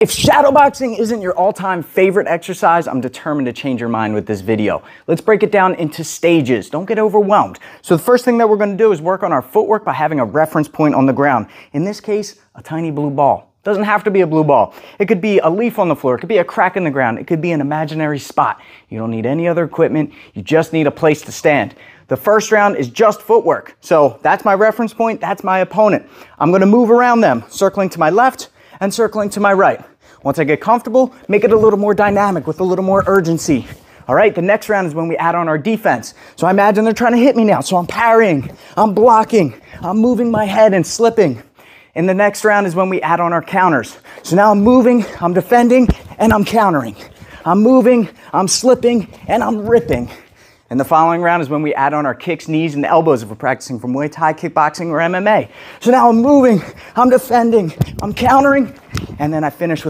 If shadowboxing isn't your all-time favorite exercise, I'm determined to change your mind with this video. Let's break it down into stages. Don't get overwhelmed. So the first thing that we're gonna do is work on our footwork by having a reference point on the ground. In this case, a tiny blue ball. Doesn't have to be a blue ball. It could be a leaf on the floor. It could be a crack in the ground. It could be an imaginary spot. You don't need any other equipment. You just need a place to stand. The first round is just footwork. So that's my reference point. That's my opponent. I'm going to move around them, circling to my left and circling to my right. Once I get comfortable, make it a little more dynamic with a little more urgency. All right, the next round is when we add on our defense. So I imagine they're trying to hit me now. So I'm parrying, I'm blocking, I'm moving my head and slipping. And the next round is when we add on our counters. So now I'm moving, I'm defending, and I'm countering. I'm moving, I'm slipping, and I'm ripping. And the following round is when we add on our kicks, knees, and elbows if we're practicing from Muay Thai, kickboxing, or MMA. So now I'm moving, I'm defending, I'm countering, and then I finish with